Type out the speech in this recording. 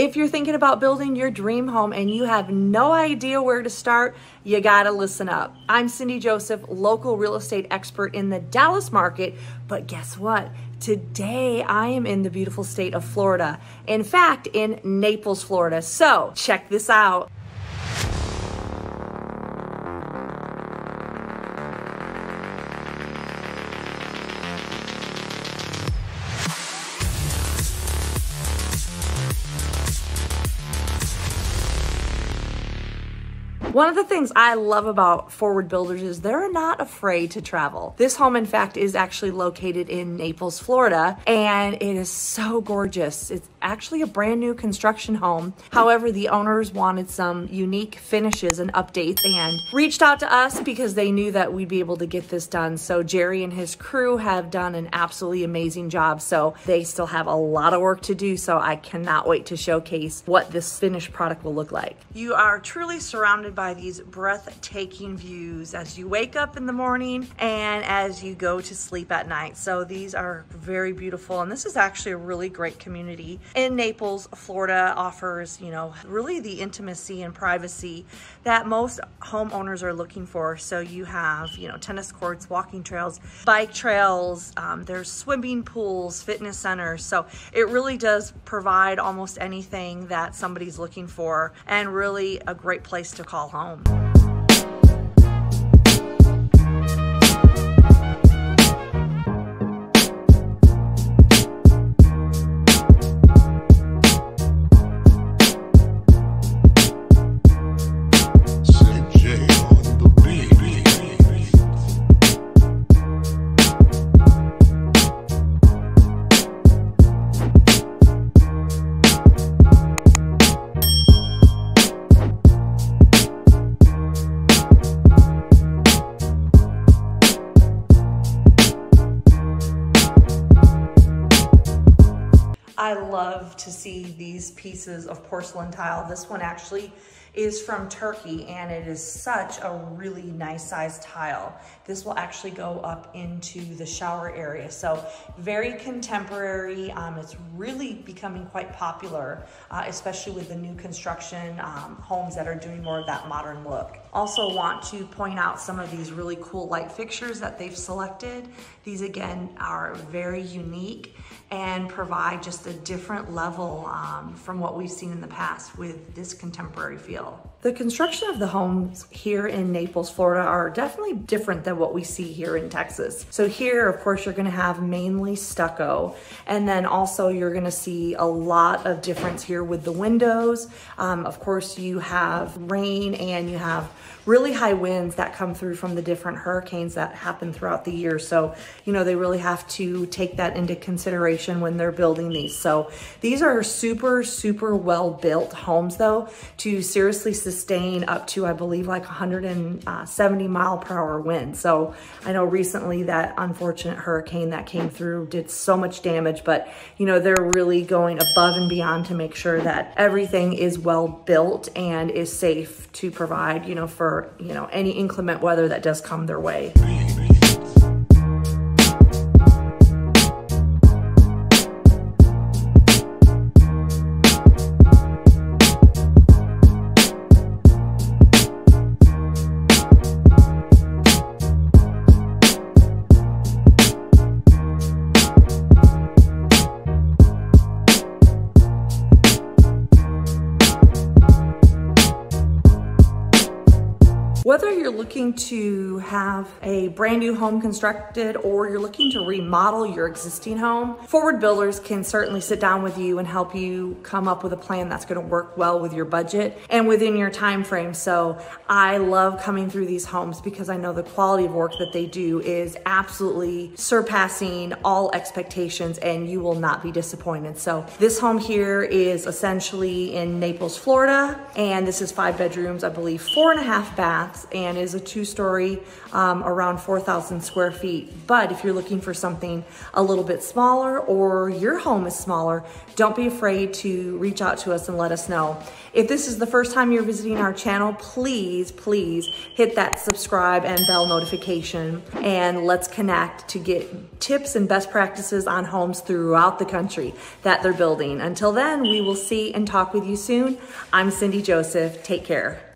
If you're thinking about building your dream home and you have no idea where to start, you gotta listen up. I'm Cindy Joseph, local real estate expert in the Dallas market, but guess what? Today, I am in the beautiful state of Florida. In fact, in Naples, Florida. So, check this out. One of the things I love about Forward Builders is they're not afraid to travel. This home, in fact, is actually located in Naples, Florida, and it is so gorgeous. It's actually a brand new construction home. However, the owners wanted some unique finishes and updates and reached out to us because they knew that we'd be able to get this done. So Jerry and his crew have done an absolutely amazing job. So they still have a lot of work to do. So I cannot wait to showcase what this finished product will look like. You are truly surrounded by by these breathtaking views as you wake up in the morning and as you go to sleep at night. So these are very beautiful. And this is actually a really great community in Naples, Florida offers, you know, really the intimacy and privacy that most homeowners are looking for. So you have, you know, tennis courts, walking trails, bike trails, um, there's swimming pools, fitness centers. So it really does provide almost anything that somebody's looking for and really a great place to call home. I love to see these pieces of porcelain tile. This one actually is from Turkey and it is such a really nice size tile. This will actually go up into the shower area. So very contemporary. Um, it's really becoming quite popular, uh, especially with the new construction um, homes that are doing more of that modern look. Also want to point out some of these really cool light fixtures that they've selected. These again are very unique and provide just a different level um, from what we've seen in the past with this contemporary feel. The construction of the homes here in Naples, Florida are definitely different than what we see here in Texas. So here, of course, you're gonna have mainly stucco. And then also you're gonna see a lot of difference here with the windows. Um, of course, you have rain and you have really high winds that come through from the different hurricanes that happen throughout the year. So, you know, they really have to take that into consideration when they're building these. So these are super, super well built homes though to seriously sustain up to, I believe, like 170 uh, mile per hour wind. So I know recently that unfortunate hurricane that came through did so much damage, but you know, they're really going above and beyond to make sure that everything is well built and is safe to provide, you know, for, you know, any inclement weather that does come their way. Whether you're looking to have a brand new home constructed or you're looking to remodel your existing home, Forward Builders can certainly sit down with you and help you come up with a plan that's gonna work well with your budget and within your time frame. So I love coming through these homes because I know the quality of work that they do is absolutely surpassing all expectations and you will not be disappointed. So this home here is essentially in Naples, Florida, and this is five bedrooms, I believe four and a half baths max and is a two-story, um, around 4,000 square feet. But if you're looking for something a little bit smaller or your home is smaller, don't be afraid to reach out to us and let us know. If this is the first time you're visiting our channel, please, please hit that subscribe and bell notification and let's connect to get tips and best practices on homes throughout the country that they're building. Until then, we will see and talk with you soon. I'm Cindy Joseph. Take care.